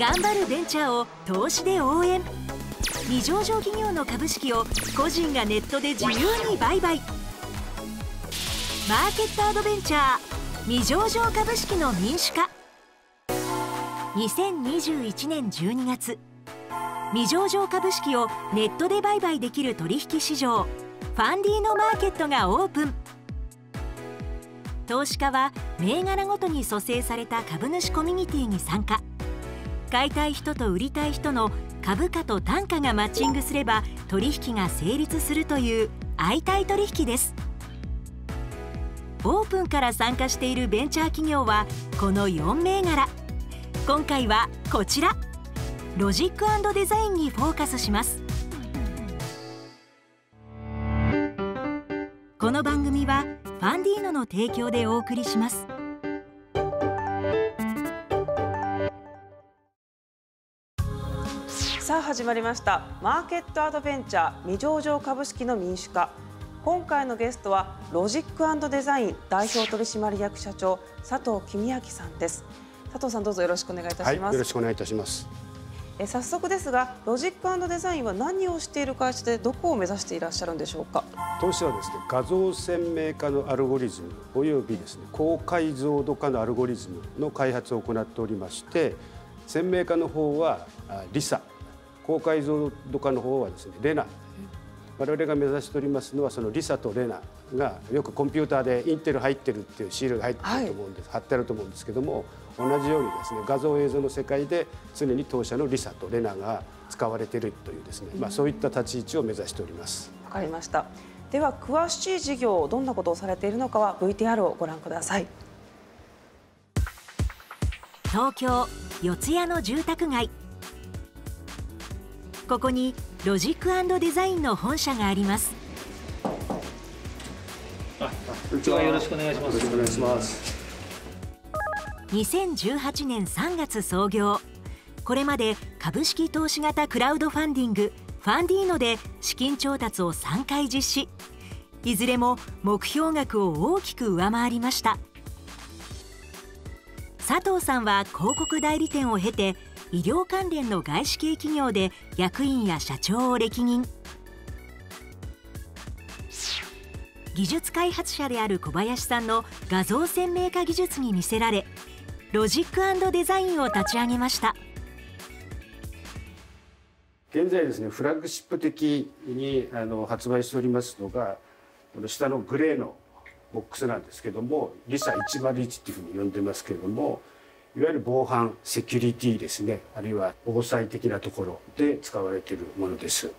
頑張るベンチャーを投資で応援。未上場企業の株式を個人がネットで自由に売買。マーケットアドベンチャー未上場株式の民主化。2021年12月未上場株式をネットで売買できる取引市場ファンディーノマーケットがオープン。投資家は銘柄ごとに蘇生された株主コミュニティに参加。買いたい人と売りたい人の株価と単価がマッチングすれば取引が成立するという相対取引です。オープンから参加しているベンチャー企業はこの4銘柄。今回はこちら。ロジックデザインにフォーカスします。この番組はファンディーノの提供でお送りします。始まりました。マーケットアドベンチャー未上場株式の民主化。今回のゲストはロジックデザイン代表取締役社長佐藤公明さんです。佐藤さんどうぞよろしくお願いいたします、はい、よろしくお願いいたします。え早速ですがロジックデザインは何をしている会社でどこを目指していらっしゃるんでしょうか？当社はですね画像鮮明化のアルゴリズムおよびですね高解像度化のアルゴリズムの開発を行っておりまして鮮明化の方はリサ高解像度化の方はですねレナ。我々が目指しておりますのはそのリサとレナがよくコンピューターでインテル入ってるっていうシールが入ってると思うんです、はい、貼ってあると思うんですけども同じようにですね画像映像の世界で常に当社のリサとレナが使われているというですね、まあ、そういった立ち位置を目指しております。わかりました。では詳しい事業どんなことをされているのかは VTR をご覧ください。東京四谷の住宅街ここにロジックデザインの本社があります。こんにちは。よろしくお願いしますよろしくお願いします。2018年3月創業。これまで株式投資型クラウドファンディングファンディーノで資金調達を3回実施。いずれも目標額を大きく上回りました。佐藤さんは広告代理店を経て医療関連の外資系企業で役員や社長を歴任。技術開発者である小林さんの画像鮮明化技術に魅せられロジックデザインを立ち上げました。現在ですねフラッグシップ的にあの発売しておりますのがこの下のグレーのボックスなんですけどもリサ101っていうふうに呼んでますけれどもいわゆる防犯セキュリティですねあるいは防災的なところで使われているものです。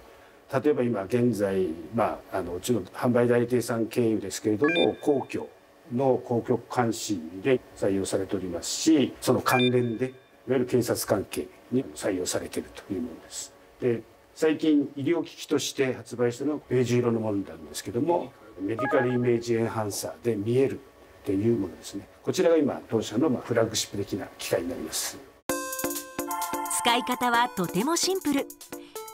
例えば今現在、まあ、あのうちの販売代理店さん経由ですけれども皇居の公共監視で採用されておりますしその関連でいわゆる警察関係に採用されているというものです。で最近医療機器として発売したのはベージュ色のものなんですけどもメディカルイメージエンハンサーで見えるっていうものですね。こちらが今当社のフラッグシップ的な機械になります。使い方はとてもシンプル。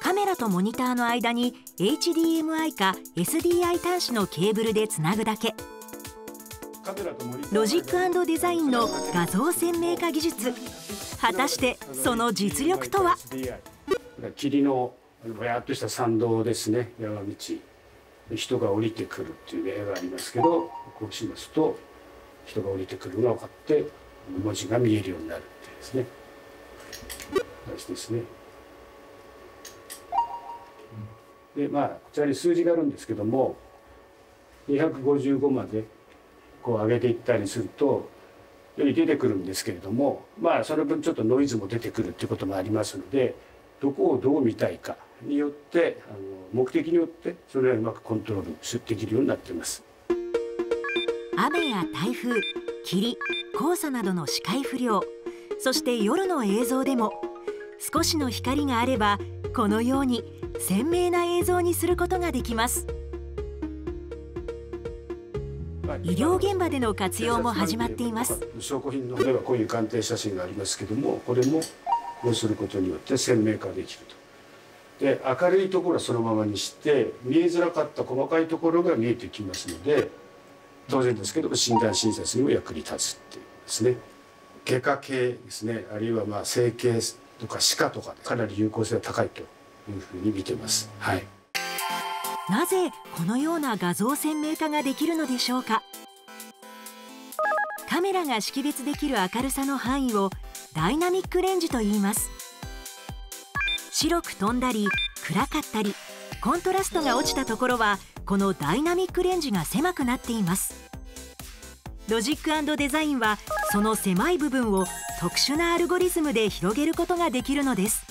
カメラとモニターの間に HDMI か SDI 端子のケーブルでつなぐだけ。ロジックデザインの画像鮮明化技術。果たしてその実力とは？霧のぼやっとした参道ですね。山道。人が降りてくるっていう絵がありますけどこうしますと人が降りてくるのが分かって文字が見えるようになるってですね形ですね。でまあこちらに数字があるんですけども255までこう上げていったりするとより出てくるんですけれどもまあその分ちょっとノイズも出てくるっていうこともありますのでどこをどう見たいかによってあの目的によってそれはうまくコントロールできるようになっています。雨や台風霧黄砂などの視界不良そして夜の映像でも少しの光があればこのように鮮明な映像にすることができます。医療現場での活用も始まっています証拠品の例はこういう鑑定写真がありますけどもこれもこうすることによって鮮明化できるとで明るいところはそのままにして見えづらかった細かいところが見えてきますので当然ですけど診断診察にも役に立つっていうですね。外科系ですね。あるいはまあ整形とか歯科とかかなり有効性が高いというふうに見てます。はい、なぜこのような画像鮮明化ができるのでしょうか？カメラが識別できる明るさの範囲をダイナミックレンジと言います。白く飛んだり暗かったりコントラストが落ちたところはこのダイナミックレンジが狭くなっています。ロジックデザインはその狭い部分を特殊なアルゴリズムで広げることができるのです。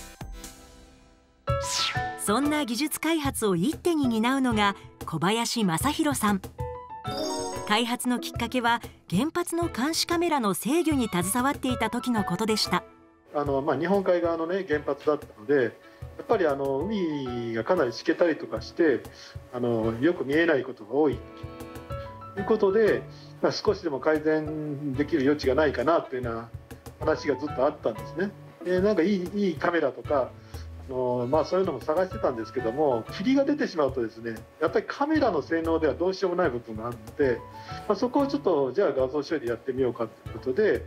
そんな技術開発を一手に担うのが小林正弘さん。開発のきっかけは原発の監視カメラの制御に携わっていた時のことでした。あの、まあ、日本海側の、ね、原発だったのでやっぱりあの海がかなりしけたりとかしてあのよく見えないことが多いということで、まあ、少しでも改善できる余地がないかなというような話がずっとあったんですね。でなんかいいいいカメラとかあのまあ、そういうのも探してたんですけども霧が出てしまうとですねやっぱりカメラの性能ではどうしようもない部分があるので、まあ、そこをちょっとじゃあ画像処理でやってみようかということで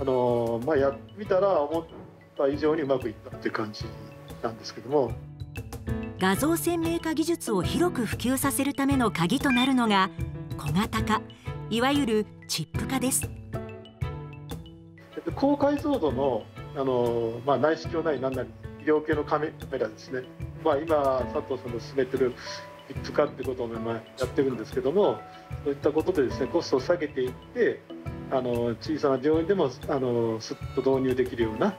あの、まあ、やってみたら思った以上にうまくいったっていう感じなんですけども。画像鮮明化技術を広く普及させるための鍵となるのが小型化いわゆるチップ化です高解像度のあの、まあ、内視鏡なり何なり医療系のカメラですね、まあ、今佐藤さんの進めてるチップ化ってことを今やってるんですけどもそういったことでですねコストを下げていってあの小さな病院でもあのすっと導入できるような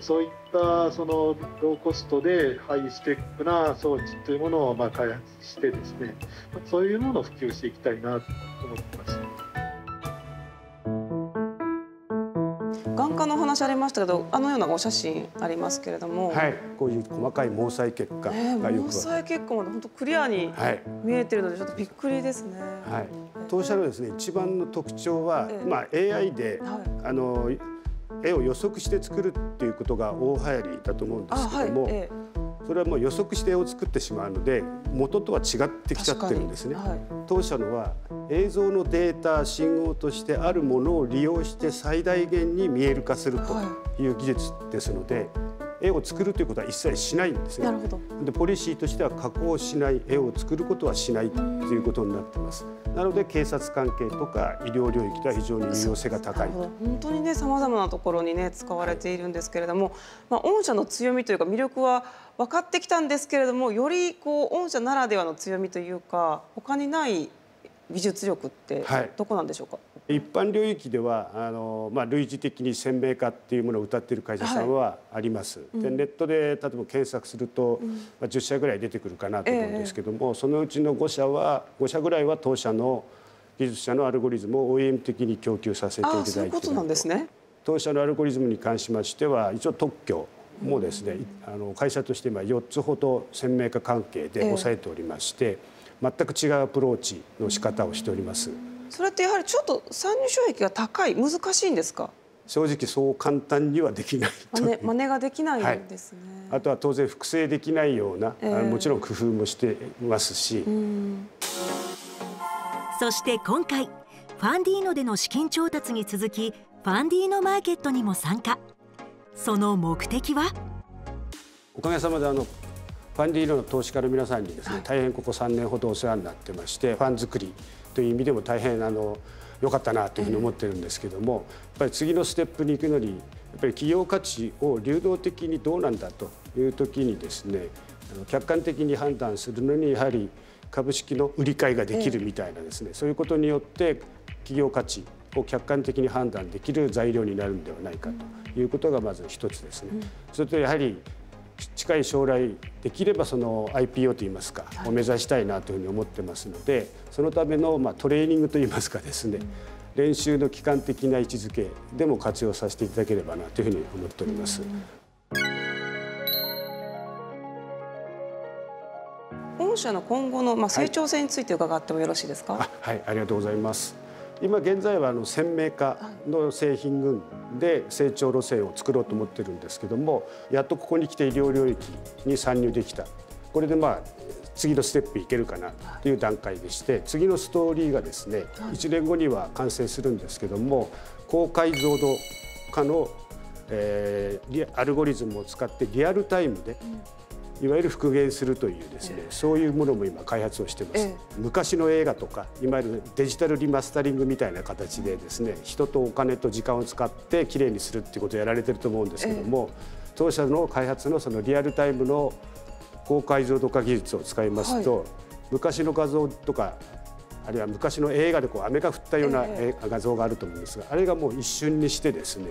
そういったそのローコストでハイスペックな装置というものをまあ開発してですねそういうものを普及していきたいなと思ってます。眼科の話ありましたけどあのようなお写真ありますけれども、はい、こういう細かい毛細血管がよく、毛細血管まで本当クリアに見えてるのでちょっとびっくりですね。はい、当社のですね一番の特徴は、まあ AI で、はい、あの絵を予測して作るっていうことが大流行りだと思うんですけども、はいええ。それはもう予測して絵を作ってしまうので元とは違ってきちゃってるんですね。はい、当社のは映像のデータ信号としてあるものを利用して最大限に見える化するという技術ですので、絵を作るということは一切しないんですね。でポリシーとしては加工しない絵を作ることはしないということになってます。なので警察関係とか医療領域では非常に有用性が高い本当にね様々なところにね使われているんですけれども、まあ、御社の強みというか魅力は分かってきたんですけれどもよりこう御社ならではの強みというか他にない技術力ってどこなんでしょうか、はい、一般領域ではあの、まあ、類似的に鮮明化っていうものを謳っている会社さんはあります。はい、でネットで例えば検索すると、うん、まあ、10社ぐらい出てくるかなと思うんですけども、えー、そのうちの5社は5社ぐらいは当社の技術者のアルゴリズムを OEM 的に供給させていただいていると。ね、当社のアルゴリズムに関しましては一応特許もですね、あの会社として今4つほど鮮明化関係で抑えておりまして、全く違うアプローチの仕方をしております。それってやはりちょっと参入障壁が高い？難しいんですか？正直そう簡単にはできない真似真似ができないんですね、はい、あとは当然複製できないような、えー、もちろん工夫もしていますし。そして今回ファンディーノでの資金調達に続きファンディーノマーケットにも参加。その目的は？おかげさまであのファンディーノの投資家の皆さんにですね、大変ここ3年ほどお世話になってましてファン作りという意味でも大変あの良かったなというふうに思ってるんですけども、やっぱり次のステップに行くのにやっぱり企業価値を流動的にどうなんだという時にですね客観的に判断するのにやはり株式の売り買いができるみたいなですね、そういうことによって企業価値を客観的に判断できる材料になるんではないかということがまず一つですね。それとやはり近い将来できればその IPO といいますか、を目指したいなというふうに思ってますのでそのためのまあトレーニングといいますかですね、練習の期間的な位置づけでも活用させていただければなというふうに思っております。御社の今後のまあ成長性について伺ってもよろしいですか？はい、はい、ありがとうございます。今現在はあの鮮明化の製品群で成長路線を作ろうと思ってるんですけどもやっとここに来て医療領域に参入できた。これでまあ次のステップいけるかなという段階でして次のストーリーがですね1年後には完成するんですけども高解像度化のえー、アルゴリズムを使ってリアルタイムで、いわゆる復元するというですね、そういうものも今開発をしてます、昔の映画とかいわゆるデジタルリマスタリングみたいな形でですね人とお金と時間を使ってきれいにするっていうことをやられてると思うんですけども、当社の開発のそのリアルタイムの高解像度化技術を使いますと、はい、昔の画像とかあるいは昔の映画でこう雨が降ったような画像があると思うんですが、あれがもう一瞬にしてですね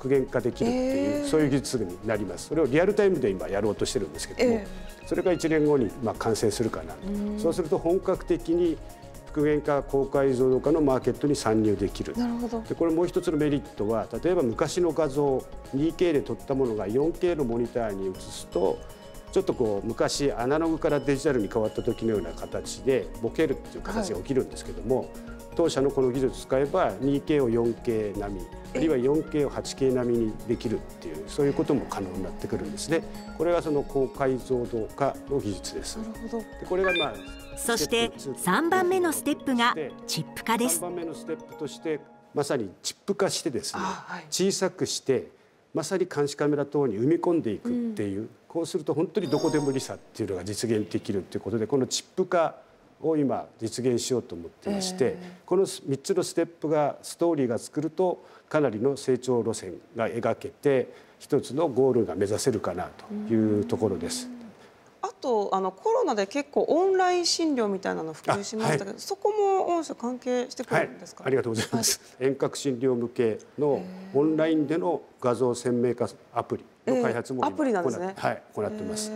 復元化できるっていう、そういう技術になります。それをリアルタイムで今やろうとしてるんですけども、それが1年後にまあ完成するかなと。そうすると本格的に復元化高解像度化のマーケットに参入できる。なるほど。でこれもう一つのメリットは例えば昔の画像 2K で撮ったものが 4K のモニターに映すとちょっとこう昔アナログからデジタルに変わった時のような形でボケるっていう形が起きるんですけども、はい、当社のこの技術を使えば 2K を 4K 並みあるいは 4K を 8K 並みにできるっていうそういうことも可能になってくるんですね。これがその高解像度化の技術です。なるほど。でこれがまあそして3番目のステップがチップ化です。3番目のステップとしてまさにチップ化してですね、はい、小さくしてまさに監視カメラ等に埋め込んでいくっていう、うん、こうすると本当にどこでもリサっていうのが実現できるっていうことでこのチップ化を今実現しようと思ってまして、えー、この3つのステップがストーリーが作るとかなりの成長路線が描けて一つのゴールが目指せるかなというところです。あとあのコロナで結構オンライン診療みたいなの普及しましたけど、はい、そこも御社関係してくるんですか、はい、ありがとうございます、はい、遠隔診療向けのオンラインでの画像鮮明化アプリの開発も、えー、アプリなんですね。はい行ってます。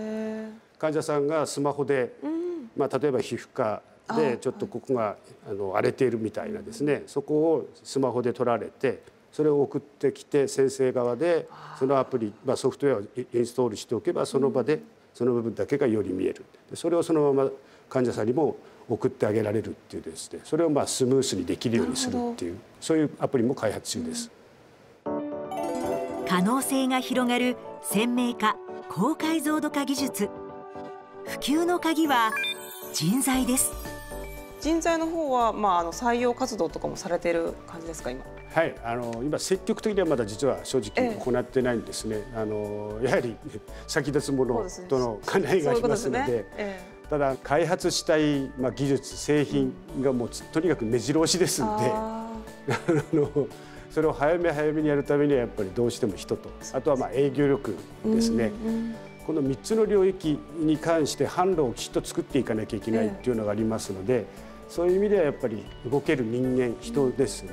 患者さんがスマホで、うん、まあ例えば皮膚科でちょっとここがあの荒れているみたいなですね。そこをスマホで撮られてそれを送ってきて先生側でそのアプリ、まあ、ソフトウェアをインストールしておけばその場でその部分だけがより見える。それをそのまま患者さんにも送ってあげられるっていうですね。それをまあスムースにできるようにするっていうそういうアプリも開発中です。可能性が広がる鮮明化高解像度化技術。普及の鍵は人材です。人材の方は、まあ、あの採用活動とかもされている感じですか今？はいあの今積極的にはまだ実は正直行ってないんですね、えあのやはり先立つものとの兼ね合いがありますので、ね。え、ただ開発したい、まあ、技術製品がもうとにかく目白押しですので、あ のそれを早め早めにやるためにはやっぱりどうしても人とあとはまあ営業力ですね。この3つの領域に関して販路をきちっと作っていかなきゃいけないっていうのがありますので、そういう意味ではやっぱり動ける人間人ですね。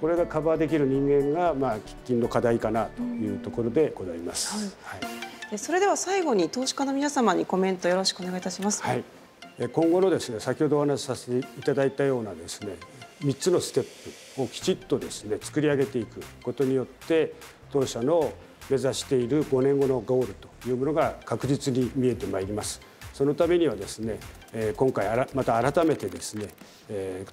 これがカバーできる人間がまあ喫緊の課題かなというところでございます。はい、それでは最後に投資家の皆様にコメントよろしくお願いいたします。はい。今後のですね先ほどお話しさせていただいたようなですね3つのステップをきちっとですね作り上げていくことによって当社の目指している5年後のゴールというものが確実に見えてまいります。そのためにはですね今回また改めてですね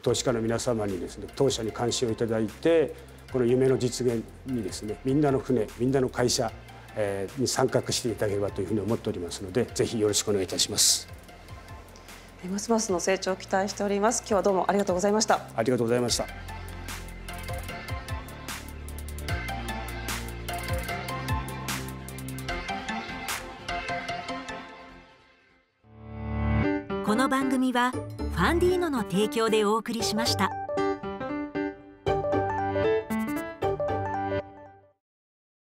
投資家の皆様にですね当社に関心をいただいてこの夢の実現にですねみんなの船みんなの会社に参画していただければというふうに思っておりますのでぜひよろしくお願いいたします。ますますの成長を期待しております。今日はどうもありがとうございました。ありがとうございました。はファンディーノの提供でお送りしました。